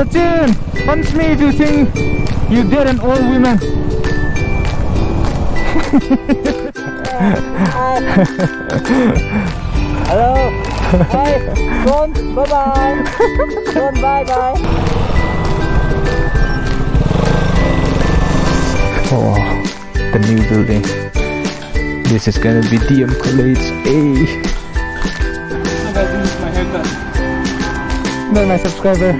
Sachin, punch me if you think you did an old woman. Hello. Hi. John. Bye bye. John. Bye bye. Oh, the new building. This is gonna be DM College A. Not my subscriber.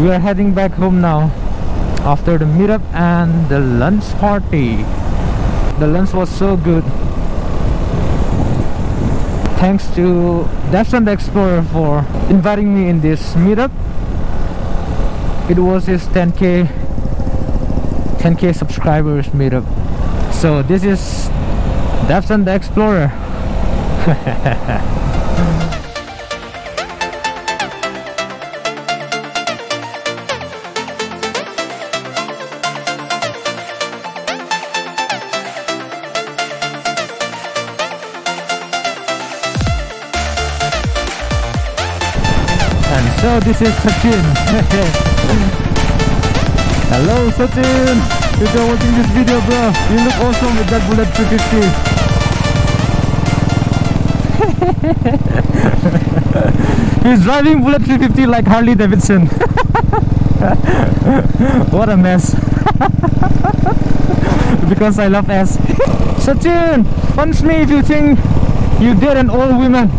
We are heading back home now after the meetup and the lunch party. The lunch was so good. Thanks to Dapson the Explorer for inviting me in this meetup. It was his 10k 10k subscribers meetup. So this is Dapson the Explorer. And so this is Sachin. Hello Sachin. If you're watching this video bro, you look awesome with that Bullet 350. He's driving Bullet 350 like Harley Davidson. what a mess. because I love S. Sachin, punch me if you think you did an old woman.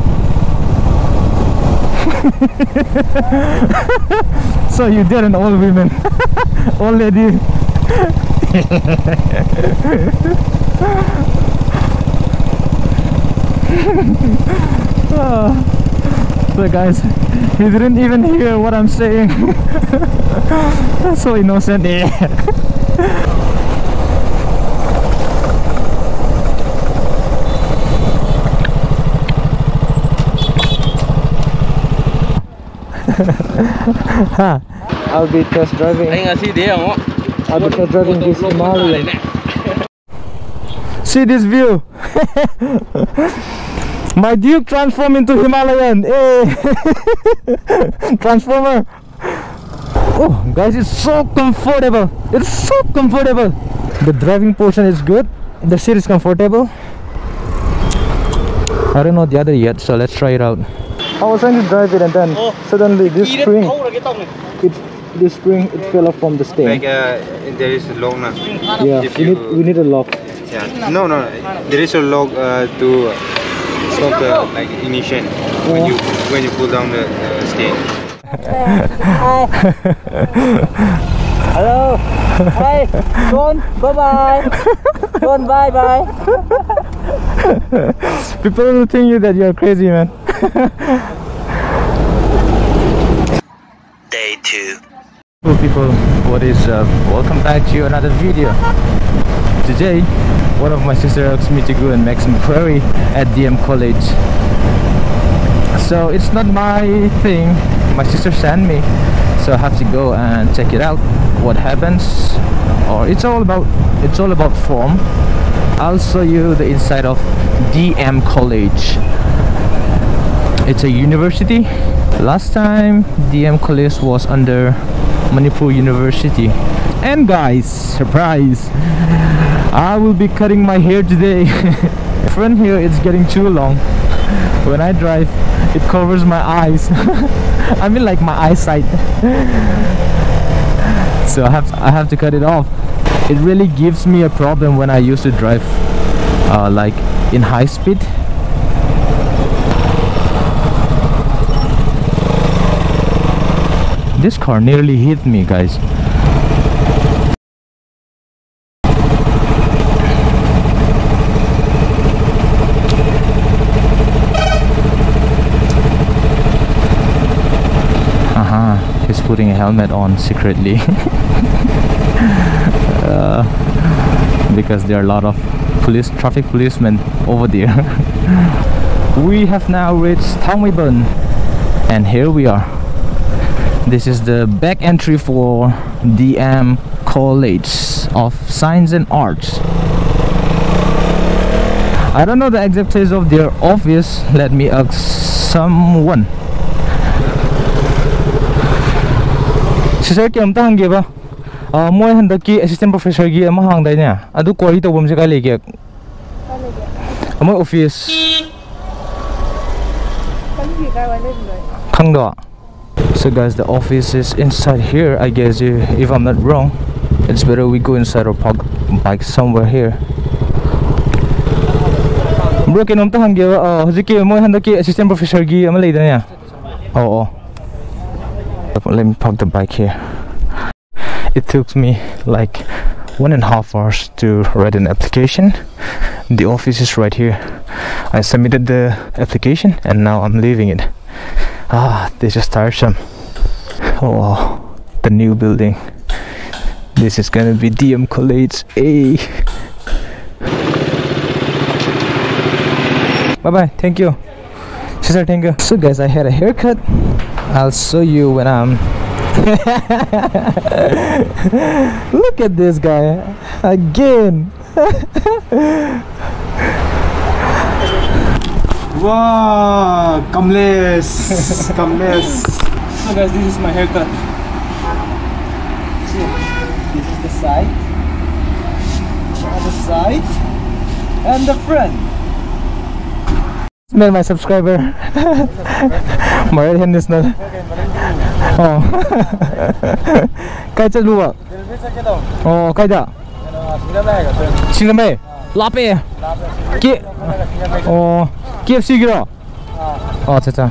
so you did an old woman old lady. Oh. so guys he didn't even hear what I'm saying. That's so innocent I'll be test driving Anh là si đế không? I'll be test driving this Himalayan See this view My Duke transform into Himalayan hey. Transformer Oh guys it's so comfortable It's so comfortable The driving portion is good The seat is comfortable I don't know the other yet so let's try it out I was trying to drive it and then Oh. suddenly this spring thâu là cái tông này. it this spring it fell off from the Like uh, there is a log now. yeah if we need we need a lock Yeah. No, no. There is a log uh, to stop the like ignition when you when you pull down the uh, stain. Hello. Hi. John. Bye bye. John. Bye bye. people will think you that you're crazy man Day two. Hello people, what is up? Welcome back to another video. Today, one of my sister asked me to go and make some query at DM College. So it's not my thing. My sister sent me, so I have to go and check it out. What happens? Or it's all about it's all about form. I'll show you the inside of DM College. It's a university. Last time DM College was under Manipur University. And guys, surprise! I will be cutting my hair today. Front here it's getting too long. When I drive, it covers my eyes. I mean like my eyesight. so I have I have to cut it off. It really gives me a problem when I used to drive uh, like in high speed This car nearly hit me, guys. Uh-huh. He's putting a helmet on secretly. Uh, because there are a lot of police traffic policemen over there. we have now reached Thangmeiband and here we are this is the back entry for DM College of Science and Arts. I don't know the exact place of their office. Let me ask someone. 시설기 엄다 한 개봐. 아, 뭐에 한다기 assistant professor기 아마 항다이냐. 아두 꼬리 또 범죄가 레게. 아마 office. 강도. So guys the office is inside here I guess you, if I'm not wrong. It's better we go inside or park bike somewhere here. Bro kainomta hangge uh, hujiki moi handaki assistant professor gi ama leidana Oh oh. Let me park the bike here. It took me like one and a half hours to write an application. The office is right here. I submitted the application and now I'm leaving it ah this is tiresome oh the new building. This is gonna be DM College A bye bye thank you. Sister thank you. So guys I had a haircut. I'll show you when I'm look at this guy. Again Wow, Kamlesh, Kamlesh. So guys, this is my haircut. See, this is the side, the other side, and the front. Smell my subscriber. Marian this na. Oh. 끼, 어, 끼업 수익이라. 아, 진짜.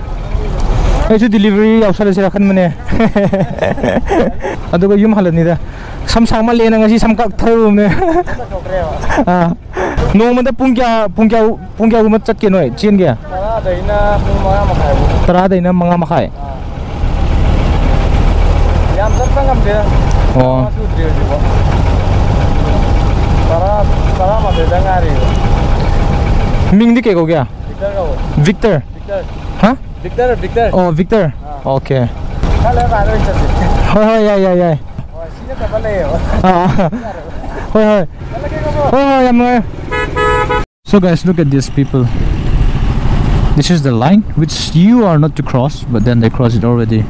해주 딜리버리 아웃사를 시작한 분에. 아, 누가 유명할랍니다. 삼상만 내는 것이 삼각 타요네. 아, 농문다 뿡갸, 뿡갸, 뿡갸 우면 짰게 너이, 지은 게야. 따라하다 있나, 망아 마카이. 얌삽 상감돼. 어. 따라, 따라 마대 장아리. Mingdi क्या Victor. Victor. Victor. Huh? Victor, Victor. Oh, Victor. Victor ah. so guys look at these people. This is the line which you are not to cross but then they cross it already.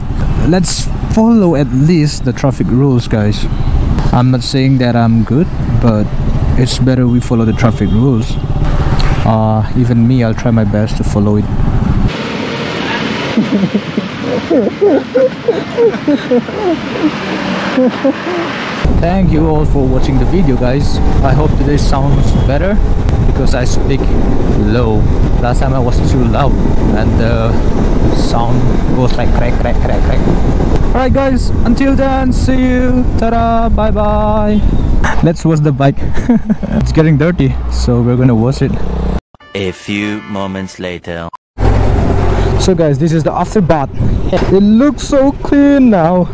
Let's follow at least the traffic rules guys. I'm not saying that I'm good but it's better we follow the traffic rules uh, even me I'll try my best to follow it Thank you all for watching the video guys. I hope today sounds better because I speak low. Last time I was too loud and the sound goes like crack crack crack crack. Alright guys, until then, see you. Ta-da, bye bye. Let's wash the bike. it's getting dirty, so we're gonna wash it. A few moments later. So guys, this is the after bath. It looks so clean now.